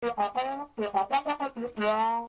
你好，欢迎你好，欢迎欢迎欢